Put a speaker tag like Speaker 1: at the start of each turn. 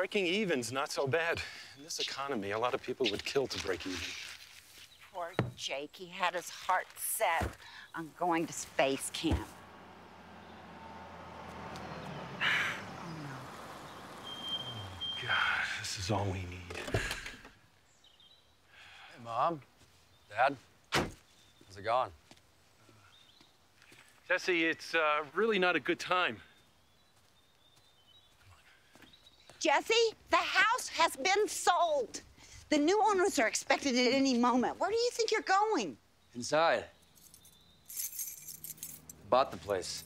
Speaker 1: Breaking even's not so bad. In this economy, a lot of people would kill to break even.
Speaker 2: Poor Jake. He had his heart set on going to space camp. Oh, no.
Speaker 1: oh God, this is all we need.
Speaker 3: Hey, Mom. Dad. How's it going?
Speaker 1: Jesse, it's uh, really not a good time.
Speaker 2: Jesse, the house has been sold. The new owners are expected at any moment. Where do you think you're going?
Speaker 3: Inside. Bought the place.